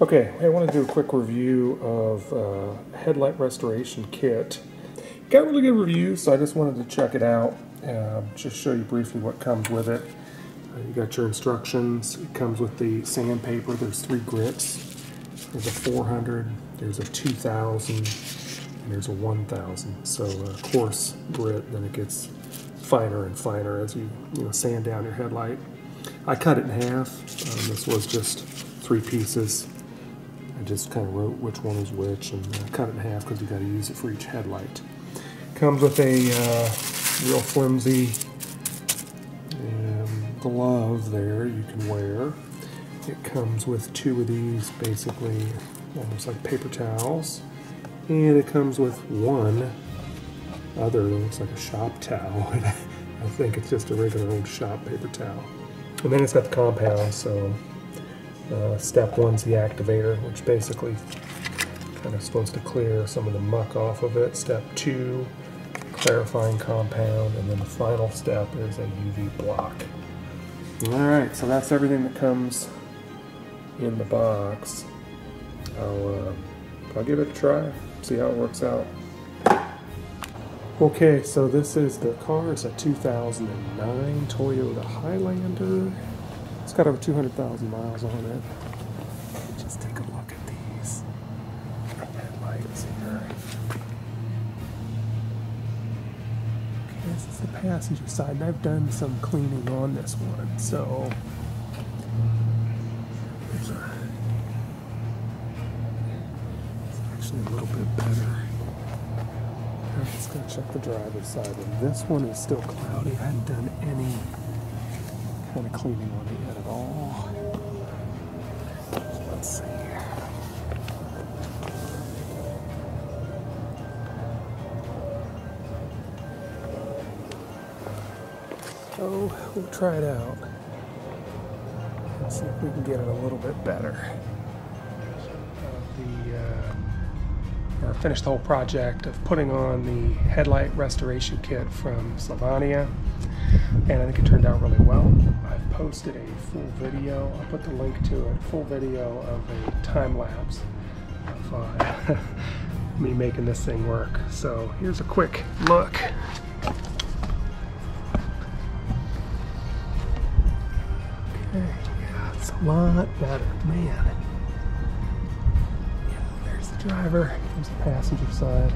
Okay, I want to do a quick review of uh, headlight restoration kit. Got really good reviews, so I just wanted to check it out. Uh, just show you briefly what comes with it. Uh, you got your instructions. It comes with the sandpaper. There's three grits. There's a 400, there's a 2000, and there's a 1000. So uh, coarse grit, then it gets finer and finer as you you know sand down your headlight. I cut it in half. Um, this was just three pieces. I just kind of wrote which one is which and uh, cut it in half because you got to use it for each headlight. Comes with a uh, real flimsy um, glove there you can wear. It comes with two of these basically almost like paper towels. And it comes with one other that looks like a shop towel. I think it's just a regular old shop paper towel. And then it's got the compound, so uh, step one's the activator, which basically kind of supposed to clear some of the muck off of it. Step two, clarifying compound, and then the final step is a UV block. All right, so that's everything that comes in the box. I'll, uh, I'll give it a try, see how it works out. Okay, so this is the car. It's a 2009 Toyota Highlander. It's got over 200,000 miles on it. Just take a look at these headlights here. Okay, this is the passenger side, and I've done some cleaning on this one, so. A, it's actually a little bit better. I'm just gonna check the driver's side, and this one is still cloudy. I hadn't done any kind of cleaning on it yet at all. Let's see. So we'll try it out. Let's see if we can get it a little bit better. Uh, the uh, or finished the whole project of putting on the headlight restoration kit from Sylvania and I think it turned out really well. Posted a full video, I'll put the link to it, full video of a time lapse of uh, me making this thing work. So here's a quick look. Okay, yeah, it's a lot better, man. Yeah, there's the driver, there's the passenger side.